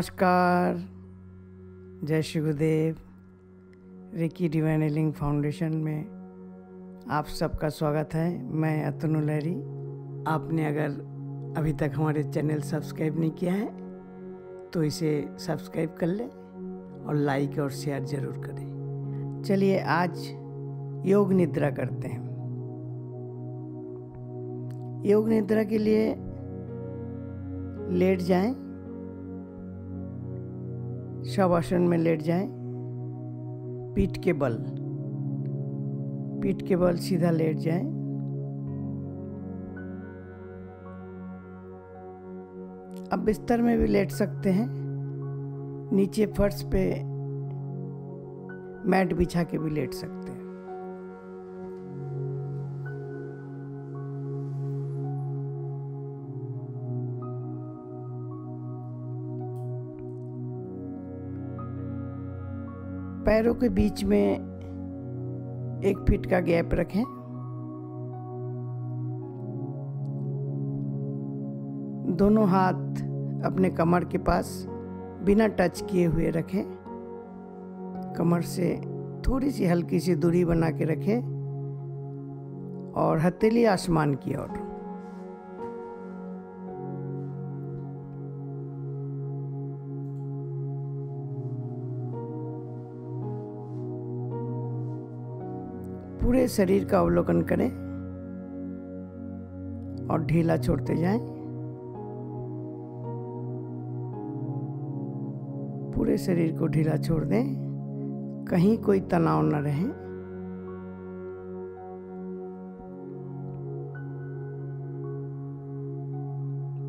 नमस्कार। जय Shri Gurudev. Ricky divine healing foundation में आप सबका स्वागत है। मैं अतनु लहरी। आपने अगर अभी तक हमारे चैनल सब्सक्राइब नहीं किया है तो इसे सब्सक्राइब कर लें और लाइक और शेयर ज़रूर करें। चलिए आज योग निद्रा करते हैं। योग निद्रा के लिए लेट जाएँ। शवासन में लेट जाएँ। पीठ के बल। पीठ के बल सीधा लेट जाएँ। अब बिस्तर में भी लेट सकते हैं। नीचे फर्श पे मैट बिछा के भी लेट सकते हैं। पैरों के बीच में एक फीट का गैप रखें। दोनों हाथ अपने कमर के पास बिना टच किए हुए रखें। कमर से थोड़ी सी हल्की सी दूरी बना के रखें और हथेली आसमान की ओर। शरीर का अवलोकन करें और ढीला छोड़ते जाएँ। पूरे शरीर को ढीला छोड़ दें। कहीं कोई तनाव न रहे।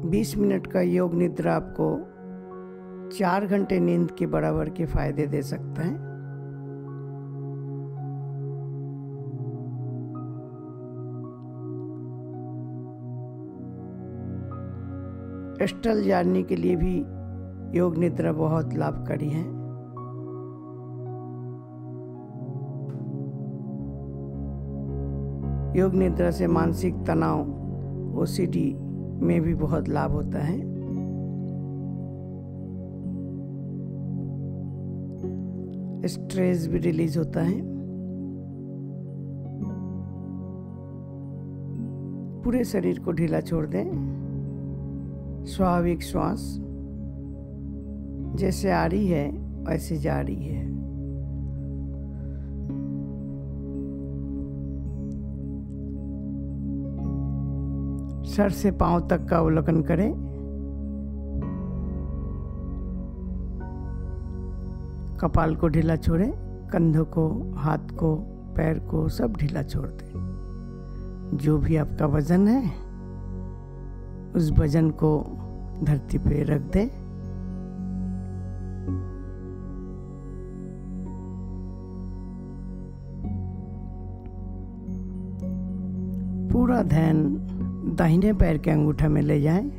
बीस मिनट का योग निद्रा आपको चार घंटे नींद के बराबर के फ़ायदे दे सकता है। स्टल जानने के लिए भी योग निद्रा बहुत लाभकारी है। योग निद्रा से मानसिक तनाव ओसीडी में भी बहुत लाभ होता है। स्ट्रेस भी रिलीज़ होता है। पूरे शरीर को ढीला छोड़ दें। स्वाभाविक श्वास जैसे आ रही है, वैसे जा रही है। सर से पाँव तक का अवलोकन करें। कपाल को ढीला छोड़ें, कंधों को, हाथ को, पैर को सब ढीला छोड़ दें। जो भी आपका वज़न है उस वज़न को धरती पे रख दें। पूरा ध्यान दाहिने पैर के अंगूठा में ले जाएँ।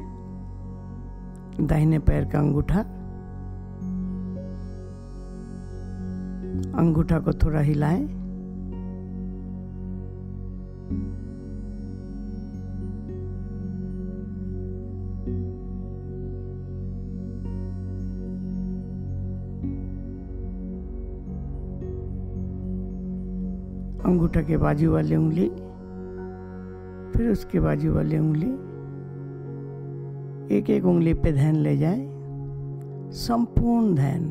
दाहिने पैर का अंगूठा। अंगूठा को थोड़ा हिलाएँ। अंगूठा के बाजू वाली उंगली, फिर उसके बाजू वाली उंगली एक एक उंगली पे ध्यान ले जाए, संपूर्ण ध्यान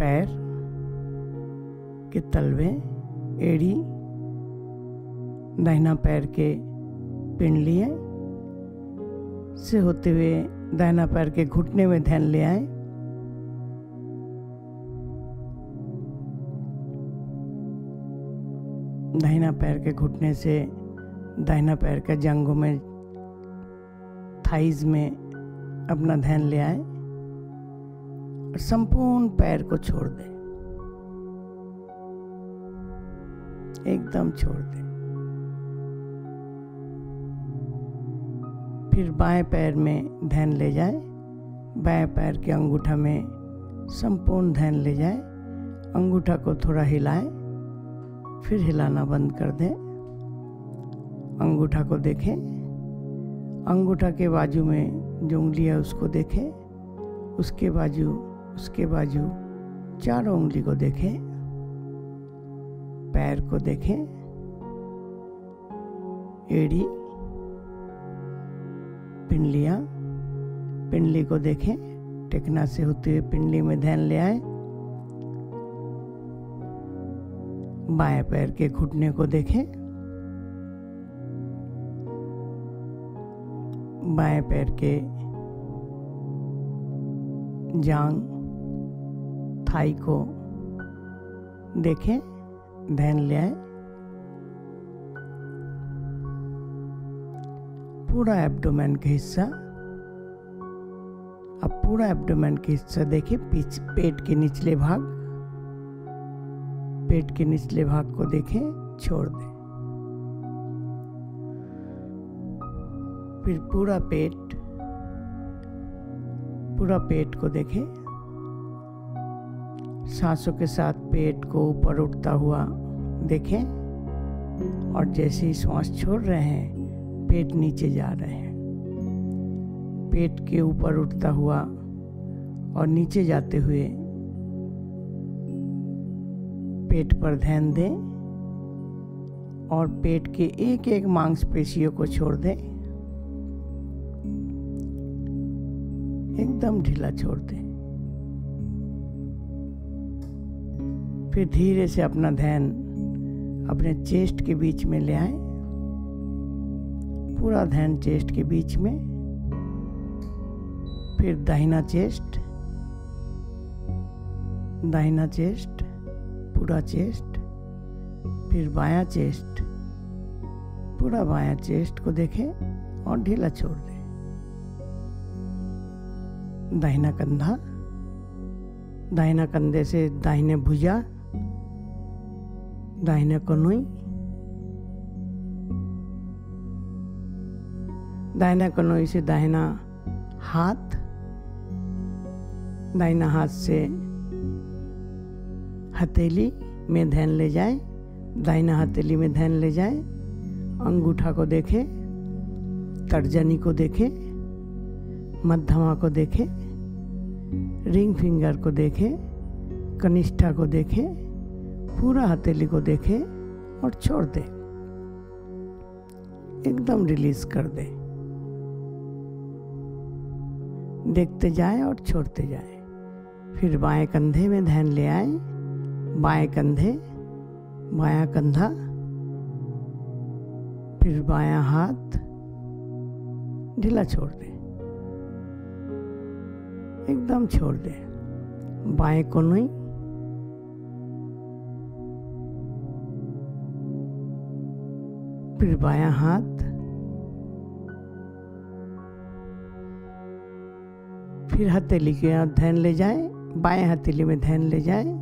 पैर के तलवे, एड़ी, दाहिना पैर के पिंडलिए से होते हुए दाहिना पैर के घुटने में ध्यान ले आए। दाहिना पैर के घुटने से दाहिना पैर के जंगों में, थाइज में अपना ध्यान ले आए और संपूर्ण पैर को छोड़ दें। एकदम छोड़ दें। फिर बाएँ पैर में ध्यान ले जाए, बाएँ पैर के अंगूठा में संपूर्ण ध्यान ले जाए, अंगूठा को थोड़ा हिलाएँ। फिर हिलाना बंद कर दें। अंगूठा को देखें। अंगूठा के बाजू में जो उंगली है उसको देखें। उसके बाजू उसके बाजू चारों उंगली को देखें। पैर को देखें। एड़ी, पिंडलियाँ, पिंडली को देखें। टेकना से होते हुए पिंडली में ध्यान ले आए। बाएँ पैर के घुटने को देखें। बाएँ पैर के जांग, थाई को देखें, ध्यान ले आए। पूरा एब्डोमेन का हिस्सा, अब पूरा एब्डोमेन का हिस्सा देखिए पेट के निचले भाग। पेट के निचले भाग को देखें, छोड़ दें। फिर पूरा पेट पूरा पेट को देखें। सांसों के साथ पेट को ऊपर उठता हुआ देखें और जैसे ही श्वास छोड़ रहे हैं, पेट नीचे जा रहे हैं। पेट के ऊपर उठता हुआ और नीचे जाते हुए पेट पर ध्यान दें और पेट के एक एक मांसपेशियों को छोड़ दें। एकदम ढीला छोड़ दें। फिर धीरे से अपना ध्यान अपने चेस्ट के बीच में ले आए। पूरा ध्यान चेस्ट के बीच में। फिर दाहिना चेस्ट दाहिना चेस्ट पूरा चेस्ट, फिर बायां चेस्ट। पूरा बायां चेस्ट को देखें और ढीला छोड़ दें। दाहिना कंधा, दाहिना कंधे से दाहिने भुजा, दाहिने कनुई, दाहिना कनुई से दाहिना हाथ दाहिना हाथ से हथेली में ध्यान ले जाए, दाहिना हथेली में ध्यान ले जाए, अंगूठा को देखे, तर्जनी को देखे, मध्यमा को देखे, रिंग फिंगर को देखे, कनिष्ठा को देखे, पूरा हथेली को देखे और छोड़ दे। एकदम रिलीज़ कर दे। देखते जाए और छोड़ते जाए। फिर बाएँ कंधे में ध्यान ले आए। बाएँ कंधे बाया कंधा फिर बाया हाथ, ढीला छोड़ दे। एकदम छोड़ दे। बाएँ कोनई फिर बाया हाथ। फिर हथेली के ध्यान ले जाए, बाएँ हथेली में ध्यान ले जाए।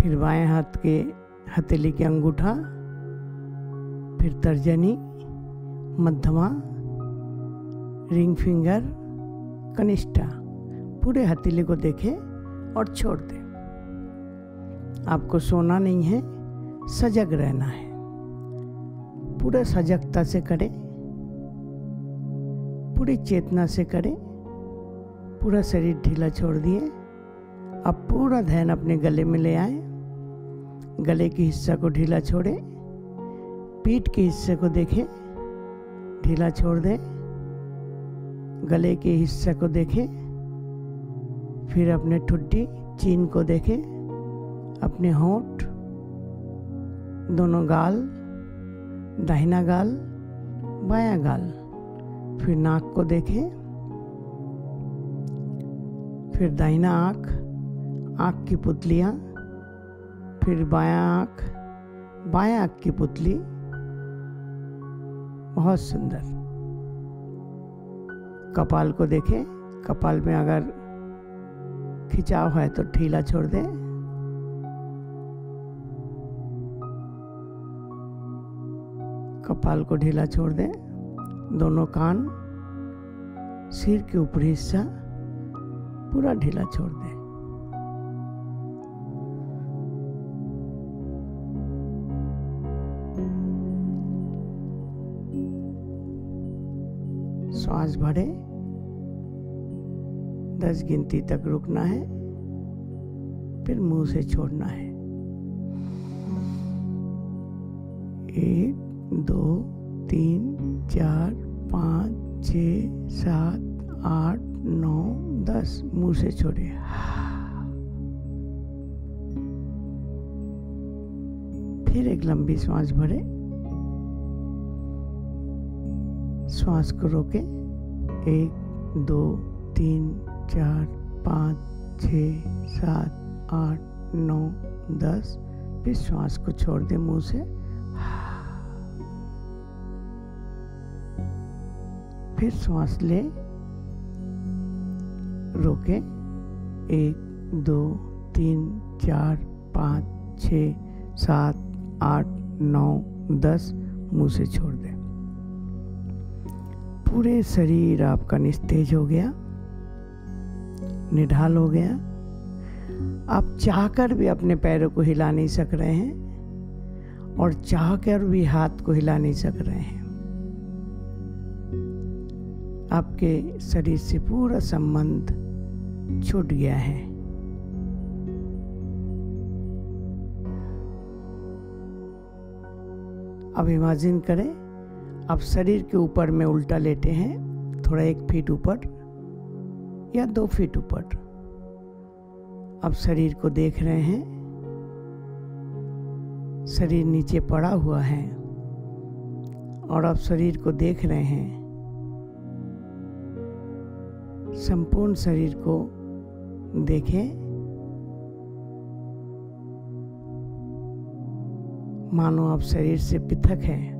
फिर बाएँ हाथ के हथेली के अंगूठा, फिर तर्जनी, मध्यमा, रिंग फिंगर, कनिष्ठा, पूरे हथेली को देखें और छोड़ दे। आपको सोना नहीं है, सजग रहना है। पूरे सजगता से करें, पूरी चेतना से करें, पूरा शरीर ढीला छोड़ दिए अब पूरा ध्यान अपने गले में ले आए गले के हिस्सा को ढीला छोड़े, पीठ के हिस्से को देखें, ढीला छोड़ दें, गले के हिस्से को देखें, फिर अपने ठुड्डी, चीन को देखें, अपने होंठ, दोनों गाल, दाहिना गाल, बायां गाल, फिर नाक को देखें, फिर दाहिना आँख आँख की पुतलियाँ फिर बायां आँख बायां आँख की पुतली। बहुत सुंदर। कपाल को देखें। कपाल में अगर खिंचाव है तो ढीला छोड़ दें। कपाल को ढीला छोड़ दें। दोनों कान, सिर के ऊपरी हिस्सा पूरा ढीला छोड़ दें। श्वास भरे। दस गिनती तक रुकना है, फिर मुँह से छोड़ना है। एक, दो, तीन, चार, पाँच छ सात, आठ, नौ, दस, मुँह से छोड़े। फिर एक लंबी सांस भरे। श्वास को रोके एक, दो, तीन, चार, पाँच, छ, सात, आठ, नौ, दस। फिर श्वास को छोड़ दे मुँह से। फिर श्वास ले। रोके। एक, दो, तीन, चार, पाँच, छ, सात, आठ, नौ, दस। मुँह से छोड़ दे। पूरे शरीर आपका निस्तेज हो गया, निढाल हो गया। आप चाहकर भी अपने पैरों को हिला नहीं सक रहे हैं और चाहकर भी हाथ को हिला नहीं सक रहे हैं। आपके शरीर से पूरा संबंध छूट गया है। अब इमेजिन करें आप शरीर के ऊपर में उल्टा लेटे हैं, थोड़ा एक फीट ऊपर या दो फीट ऊपर। अब शरीर को देख रहे हैं, शरीर नीचे पड़ा हुआ है और आप शरीर को देख रहे हैं। संपूर्ण शरीर को देखें। मानो आप शरीर से पृथक हैं।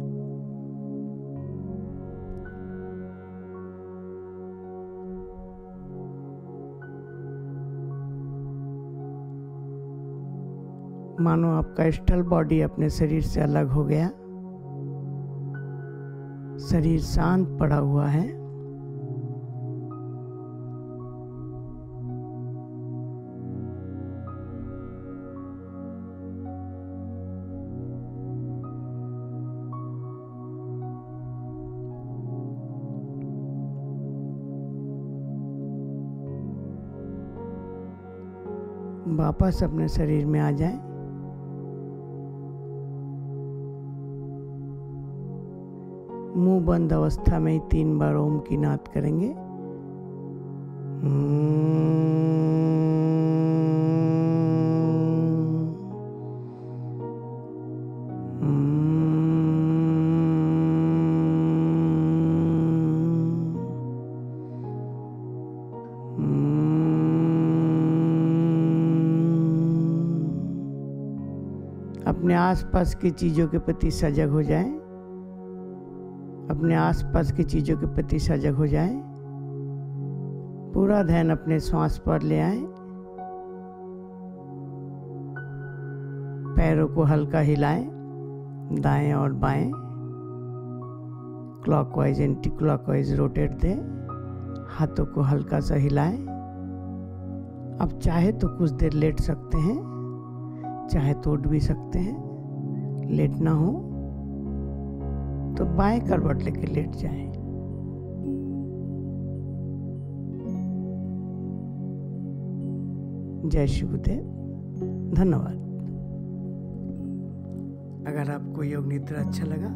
मानो आपका स्टल बॉडी अपने शरीर से अलग हो गया। शरीर शांत पड़ा हुआ है। वापस अपने शरीर में आ जाए। बंद अवस्था में ही तीन बार ओम की नाद करेंगे। अपने आसपास की चीज़ों के प्रति सजग हो जाएँ। अपने आसपास की चीज़ों के प्रति सजग हो जाएँ। पूरा ध्यान अपने श्वास पर ले आए। पैरों को हल्का हिलाएँ, दाएँ और बाएँ। क्लॉकवाइज एंटी क्लॉकवाइज रोटेट दें। हाथों को हल्का सा हिलाएँ। अब चाहे तो कुछ देर लेट सकते हैं, चाहे तो उठ भी सकते हैं। लेटना हो। तो बाएँ करवट लेके लेट जाए। जय श्री गुरुदेव। धन्यवाद। अगर आपको योग निद्रा अच्छा लगा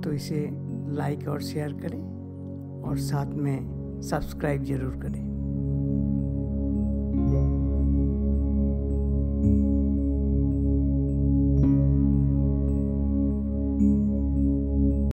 तो इसे लाइक और शेयर करें और साथ में सब्सक्राइब ज़रूर करें।